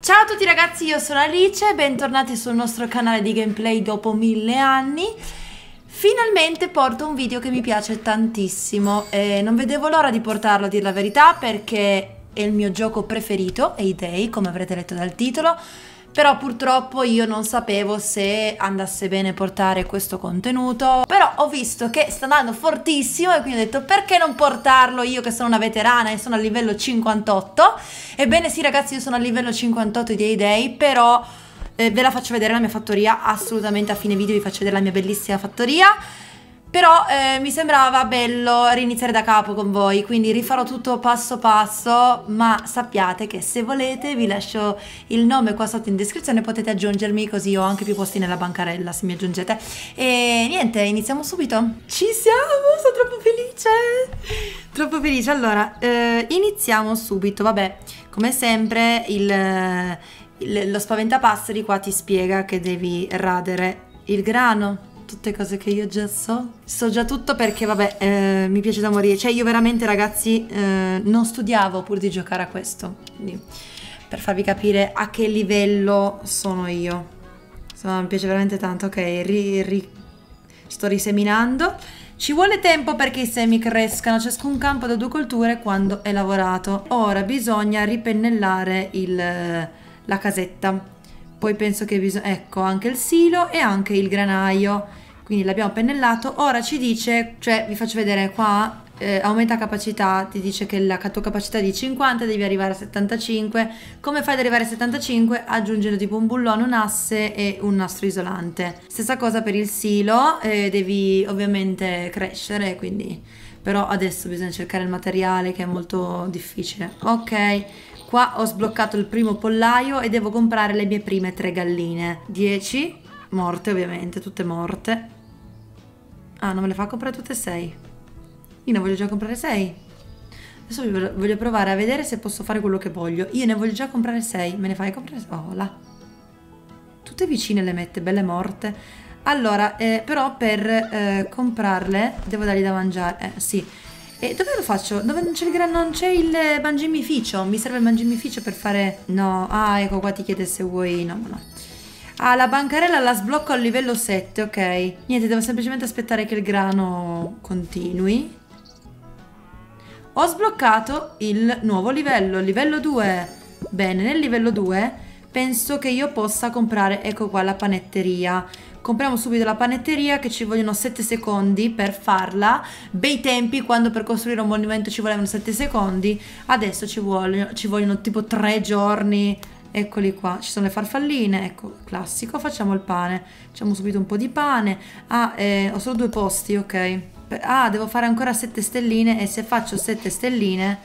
Ciao a tutti ragazzi, io sono Alice, bentornati sul nostro canale di gameplay dopo mille anni. Finalmente porto un video che mi piace tantissimo e non vedevo l'ora di portarlo a dire la verità perché è il mio gioco preferito, A-Day, come avrete letto dal titolo però purtroppo io non sapevo se andasse bene portare questo contenuto. Però ho visto che sta andando fortissimo e quindi ho detto perché non portarlo? Io che sono una veterana e sono a livello 58 ebbene sì ragazzi io sono a livello 58 di A-Day però eh, ve la faccio vedere la mia fattoria assolutamente a fine video vi faccio vedere la mia bellissima fattoria però eh, mi sembrava bello riniziare da capo con voi, quindi rifarò tutto passo passo, ma sappiate che se volete vi lascio il nome qua sotto in descrizione, potete aggiungermi così ho anche più posti nella bancarella se mi aggiungete. E niente, iniziamo subito. Ci siamo, sono troppo felice! Troppo felice. Allora, eh, iniziamo subito. Vabbè, come sempre il, il, lo spaventapasseri qua ti spiega che devi radere il grano tutte cose che io già so. So già tutto perché, vabbè, eh, mi piace da morire. Cioè, io veramente, ragazzi, eh, non studiavo pur di giocare a questo. Quindi, per farvi capire a che livello sono io. Insomma, mi piace veramente tanto. Ok, ri, ri, sto riseminando. Ci vuole tempo perché i semi crescano, ciascun campo da due colture quando è lavorato. Ora bisogna ripennellare il, la casetta poi penso che bisogna, ecco anche il silo e anche il granaio, quindi l'abbiamo pennellato, ora ci dice, cioè vi faccio vedere qua, eh, aumenta capacità, ti dice che la tua capacità è di 50, devi arrivare a 75, come fai ad arrivare a 75? Aggiungendo tipo un bullone, un asse e un nastro isolante. Stessa cosa per il silo, eh, devi ovviamente crescere, quindi però adesso bisogna cercare il materiale che è molto difficile. Ok, Qua ho sbloccato il primo pollaio e devo comprare le mie prime tre galline. 10, morte ovviamente, tutte morte. Ah, non me le fa comprare tutte e sei. Io ne voglio già comprare sei. Adesso voglio provare a vedere se posso fare quello che voglio. Io ne voglio già comprare sei. Me ne fai comprare? Oh, là. Tutte vicine le mette, belle morte. Allora, eh, però per eh, comprarle devo dargli da mangiare. Eh, sì. E dove lo faccio? Dove non c'è il gran... non c'è il mangimificio? Mi serve il mangimificio per fare... No, ah ecco qua ti chiede se vuoi... No, no. Ah, la bancarella la sblocco al livello 7, ok. Niente, devo semplicemente aspettare che il grano continui. Ho sbloccato il nuovo livello, livello 2. Bene, nel livello 2 penso che io possa comprare, ecco qua, la panetteria compriamo subito la panetteria che ci vogliono 7 secondi per farla. Bei tempi quando per costruire un monumento ci volevano 7 secondi. Adesso ci vogliono, ci vogliono tipo 3 giorni. Eccoli qua ci sono le farfalline ecco classico facciamo il pane. Facciamo subito un po' di pane. Ah eh, ho solo due posti ok. Ah devo fare ancora 7 stelline e se faccio 7 stelline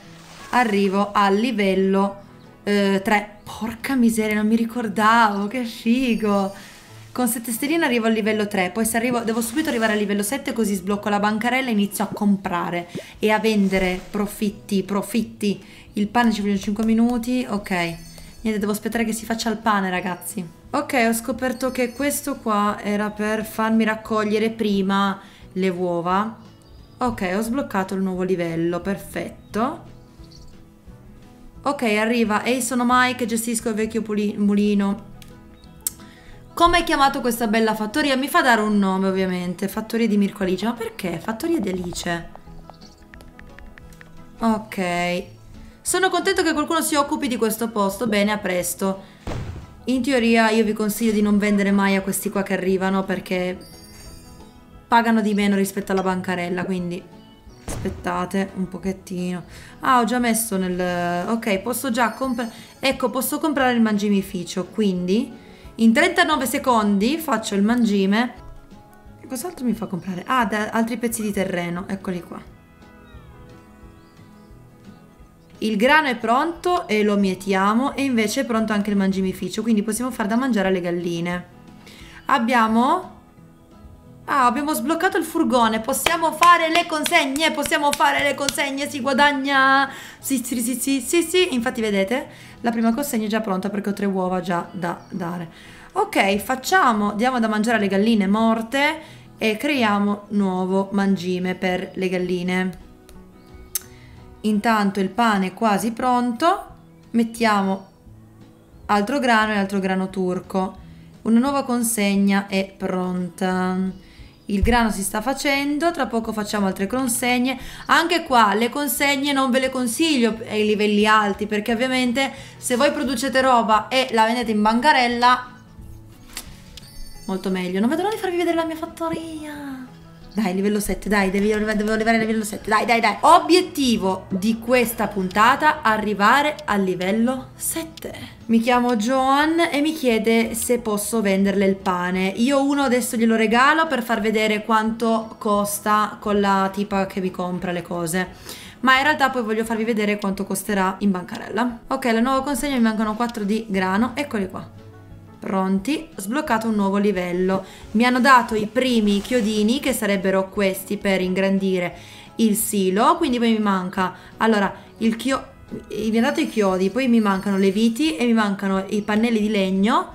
arrivo al livello eh, 3 porca miseria non mi ricordavo che figo con 7 stelline arrivo al livello 3, poi se arrivo, devo subito arrivare al livello 7 così sblocco la bancarella e inizio a comprare e a vendere profitti, profitti. Il pane ci vogliono 5 minuti, ok. Niente, devo aspettare che si faccia il pane ragazzi. Ok, ho scoperto che questo qua era per farmi raccogliere prima le uova. Ok, ho sbloccato il nuovo livello, perfetto. Ok, arriva Ehi, sono Mike, gestisco il vecchio mulino come è chiamato questa bella fattoria? Mi fa dare un nome ovviamente, fattoria di Mirko Alice. Ma perché? Fattoria di Alice. Ok. Sono contento che qualcuno si occupi di questo posto. Bene, a presto. In teoria io vi consiglio di non vendere mai a questi qua che arrivano perché pagano di meno rispetto alla bancarella, quindi aspettate un pochettino. Ah, ho già messo nel... Ok, posso già comprare... Ecco, posso comprare il mangimificio, quindi in 39 secondi faccio il mangime. Cos'altro mi fa comprare? Ah, altri pezzi di terreno, eccoli qua. Il grano è pronto e lo mietiamo e invece è pronto anche il mangimificio, quindi possiamo far da mangiare alle galline. Abbiamo... Ah, abbiamo sbloccato il furgone, possiamo fare le consegne, possiamo fare le consegne, si guadagna... Sì, sì, sì, sì, sì, sì, infatti vedete, la prima consegna è già pronta perché ho tre uova già da dare. Ok, facciamo, diamo da mangiare alle galline morte e creiamo nuovo mangime per le galline. Intanto il pane è quasi pronto, mettiamo altro grano e altro grano turco. Una nuova consegna è pronta. Il grano si sta facendo, tra poco facciamo altre consegne. Anche qua le consegne non ve le consiglio ai livelli alti perché ovviamente se voi producete roba e la vendete in bancarella molto meglio. Non vedo l'ora di farvi vedere la mia fattoria. Dai, livello 7, dai, devi, devo arrivare al livello 7. Dai, dai, dai. Obiettivo di questa puntata, arrivare al livello 7. Mi chiamo Joan e mi chiede se posso venderle il pane. Io uno adesso glielo regalo per far vedere quanto costa con la tipa che vi compra le cose. Ma in realtà poi voglio farvi vedere quanto costerà in bancarella. Ok, la nuova consegna mi mancano 4 di grano, eccoli qua. Pronti, sbloccato un nuovo livello. Mi hanno dato i primi chiodini che sarebbero questi per ingrandire il silo, quindi poi mi manca, allora, il chio... Mi hanno dato i chiodi, poi mi mancano le viti e mi mancano i pannelli di legno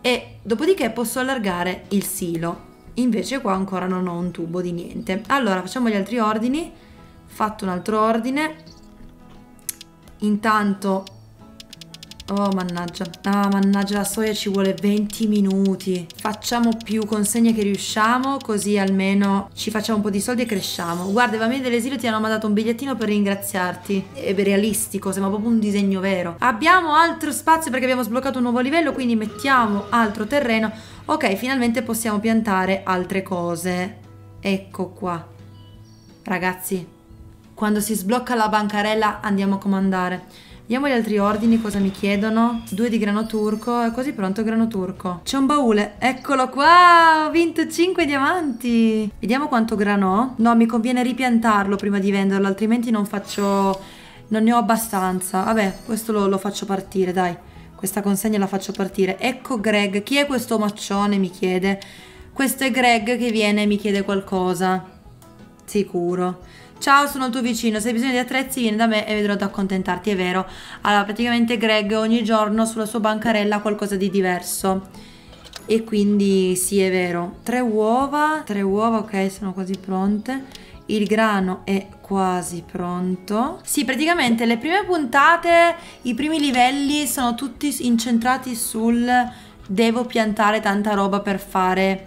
e dopodiché posso allargare il silo. Invece qua ancora non ho un tubo di niente. Allora, facciamo gli altri ordini. Fatto un altro ordine. Intanto Oh, mannaggia. Ah, mannaggia, la soia ci vuole 20 minuti. Facciamo più consegne che riusciamo, così almeno ci facciamo un po' di soldi e cresciamo. Guarda, i bambini dell'esilio ti hanno mandato un bigliettino per ringraziarti. È realistico, sembra proprio un disegno vero. Abbiamo altro spazio perché abbiamo sbloccato un nuovo livello, quindi mettiamo altro terreno. Ok, finalmente possiamo piantare altre cose. Ecco qua. Ragazzi, quando si sblocca la bancarella andiamo a comandare. Vediamo gli altri ordini, cosa mi chiedono. Due di grano turco, è quasi pronto il grano turco. C'è un baule, eccolo qua, ho vinto 5 diamanti. Vediamo quanto grano ho. No, mi conviene ripiantarlo prima di venderlo, altrimenti non faccio... Non ne ho abbastanza. Vabbè, questo lo, lo faccio partire, dai. Questa consegna la faccio partire. Ecco Greg, chi è questo maccione, mi chiede. Questo è Greg che viene e mi chiede qualcosa. Sicuro. Ciao, sono il tuo vicino, se hai bisogno di attrezzi vieni da me e vedrò di accontentarti, è vero. Allora, praticamente Greg ogni giorno sulla sua bancarella ha qualcosa di diverso. E quindi sì, è vero. Tre uova, tre uova, ok, sono quasi pronte. Il grano è quasi pronto. Sì, praticamente le prime puntate, i primi livelli sono tutti incentrati sul devo piantare tanta roba per fare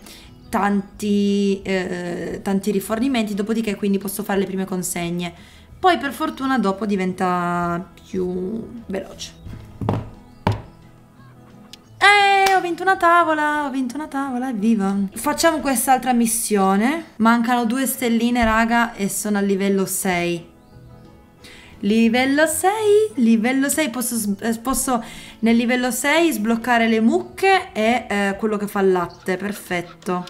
tanti, eh, tanti rifornimenti, dopodiché quindi posso fare le prime consegne. Poi per fortuna dopo diventa più veloce. Eh, ho vinto una tavola, ho vinto una tavola, evviva. Facciamo quest'altra missione. Mancano due stelline, raga, e sono al livello 6. Livello 6, livello 6, posso, eh, posso nel livello 6 sbloccare le mucche e eh, quello che fa il latte, perfetto.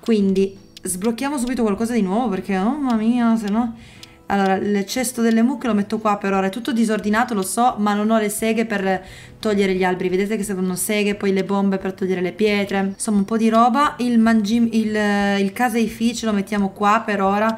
Quindi sblocchiamo subito qualcosa di nuovo perché, oh mamma mia, se no... Allora, il cesto delle mucche lo metto qua per ora, è tutto disordinato, lo so, ma non ho le seghe per togliere gli alberi. Vedete che servono seghe, poi le bombe per togliere le pietre. Insomma, un po' di roba. Il, mangim, il, il caseificio lo mettiamo qua per ora.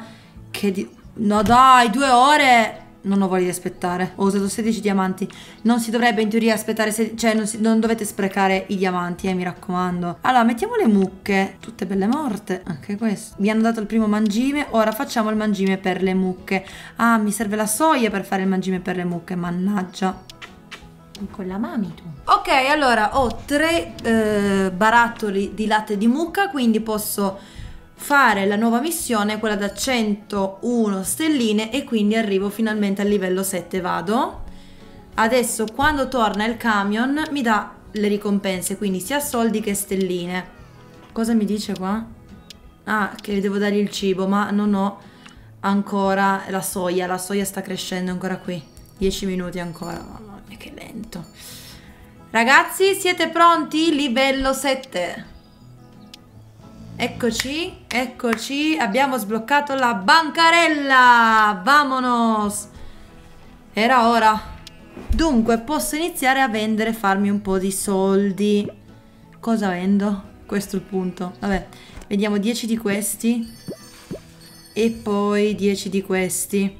Che di... No dai, due ore! Non ho voglia di aspettare. Ho usato 16 diamanti. Non si dovrebbe in teoria aspettare, se, cioè non, si, non, dovete sprecare i diamanti, eh, mi raccomando. Allora, mettiamo le mucche, tutte belle morte, anche questo. Vi hanno dato il primo mangime, ora facciamo il mangime per le mucche. Ah, mi serve la soia per fare il mangime per le mucche, mannaggia. Con la mami tu. Ok, allora ho tre eh, barattoli di latte di mucca, quindi posso fare la nuova missione, quella da 101 stelline e quindi arrivo finalmente al livello 7, vado. Adesso quando torna il camion mi dà le ricompense, quindi sia soldi che stelline. Cosa mi dice qua? Ah, che devo dargli il cibo, ma non ho ancora la soia, la soia sta crescendo ancora qui. 10 minuti ancora, mamma mia che lento. Ragazzi, siete pronti? Livello 7. Eccoci, eccoci, abbiamo sbloccato la bancarella, vamonos! Era ora. Dunque, posso iniziare a vendere e farmi un po' di soldi. Cosa vendo? Questo è il punto. Vabbè, vediamo 10 di questi. E poi 10 di questi.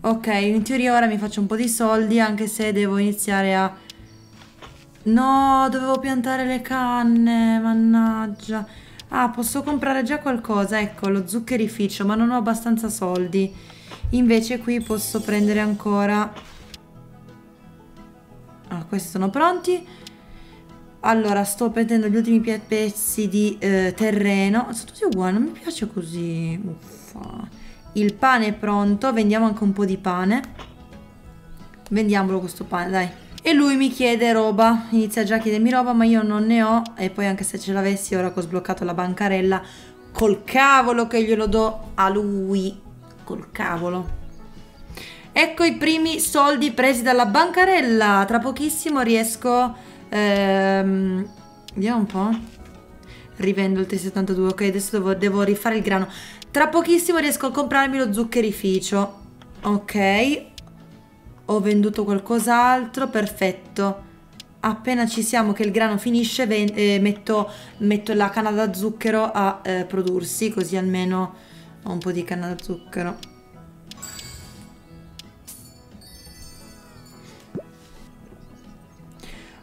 Ok, in teoria ora mi faccio un po' di soldi, anche se devo iniziare a No, dovevo piantare le canne, mannaggia. Ah, posso comprare già qualcosa, ecco, lo zuccherificio, ma non ho abbastanza soldi. Invece qui posso prendere ancora... questi sono pronti. Allora, sto prendendo gli ultimi pezzi di eh, terreno. Sono tutti uguali, non mi piace così. Uffa. Il pane è pronto, vendiamo anche un po' di pane. Vendiamolo questo pane, dai. E lui mi chiede roba, inizia già a chiedermi roba, ma io non ne ho. E poi anche se ce l'avessi, ora che ho sbloccato la bancarella, col cavolo che glielo do a lui. Col cavolo. Ecco i primi soldi presi dalla bancarella. Tra pochissimo riesco... Ehm, vediamo un po'. Rivendo il T72. Ok, adesso devo, devo rifare il grano. Tra pochissimo riesco a comprarmi lo zuccherificio. Ok. Ho venduto qualcos'altro. Perfetto. Appena ci siamo che il grano finisce, eh, metto, metto la canna da zucchero a eh, prodursi. Così almeno ho un po' di canna da zucchero.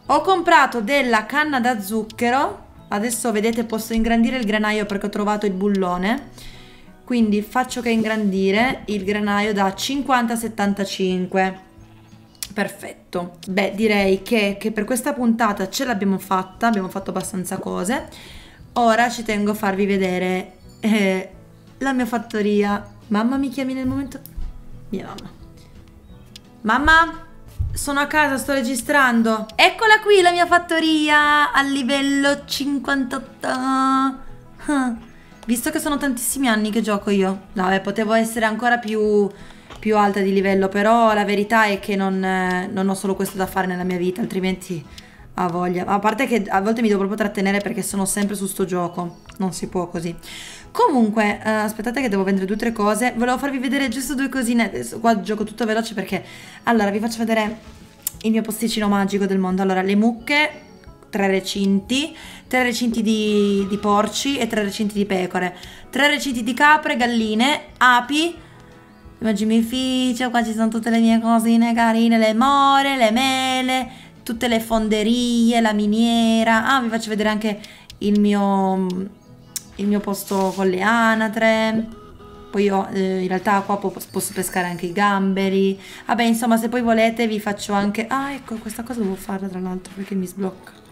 Ho comprato della canna da zucchero. Adesso vedete posso ingrandire il granaio perché ho trovato il bullone. Quindi faccio che ingrandire il granaio da 50 a 75. Perfetto. Beh, direi che, che per questa puntata ce l'abbiamo fatta. Abbiamo fatto abbastanza cose. Ora ci tengo a farvi vedere eh, la mia fattoria. Mamma mi chiami nel momento... Mia mamma. Mamma? Sono a casa, sto registrando. Eccola qui la mia fattoria al livello 58. Ah, Visto che sono tantissimi anni che gioco io. No, beh, potevo essere ancora più, più alta di livello, però la verità è che non, eh, non ho solo questo da fare nella mia vita, altrimenti ha voglia. A parte che a volte mi devo proprio trattenere perché sono sempre su sto gioco. Non si può così. Comunque, eh, aspettate che devo vendere due o tre cose. Volevo farvi vedere giusto due cosine. Adesso qua gioco tutto veloce perché... Allora, vi faccio vedere il mio posticino magico del mondo. Allora, le mucche, tre recinti, tre recinti di, di porci e tre recinti di pecore, tre recinti di capre, galline, api, immaginificio, qua ci sono tutte le mie cosine carine, le more, le mele, tutte le fonderie, la miniera. Ah, vi faccio vedere anche il mio, il mio posto con le anatre. Poi io eh, in realtà qua po- posso pescare anche i gamberi. Vabbè, insomma, se poi volete vi faccio anche... Ah, ecco, questa cosa devo farla tra l'altro perché mi sblocca.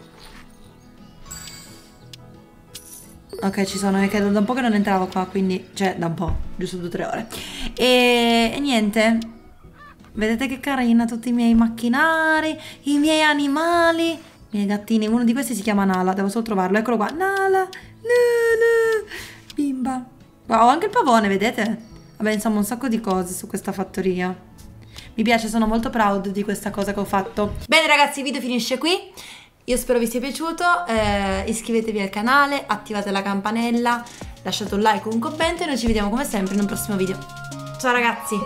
Ok, ci sono, è che da un po' che non entravo qua, quindi... Cioè, da un po', giusto due o tre ore. E, e niente. Vedete che carina, tutti i miei macchinari, i miei animali, i miei gattini. Uno di questi si chiama Nala, devo solo trovarlo. Eccolo qua. Nala, Nala, bimba. Wow, ho anche il pavone, vedete? Vabbè, insomma, un sacco di cose su questa fattoria. Mi piace, sono molto proud di questa cosa che ho fatto. Bene ragazzi, il video finisce qui. Io spero vi sia piaciuto, eh, iscrivetevi al canale, attivate la campanella, lasciate un like o un commento e noi ci vediamo come sempre in un prossimo video. Ciao ragazzi!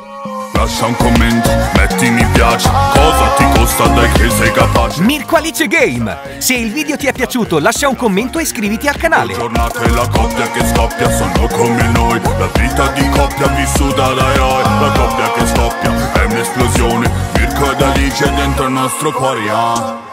Lascia un commento, metti mi piace Cosa ti costa dai che sei capace Mirko Alice Game. Se il video ti è piaciuto, lascia un commento e iscriviti al canale. Giornate la coppia che scoppia sono come noi La vita di coppia vissuta da eroi La coppia che scoppia è un'esplosione Mirko ed Alice dentro il nostro cuore ah.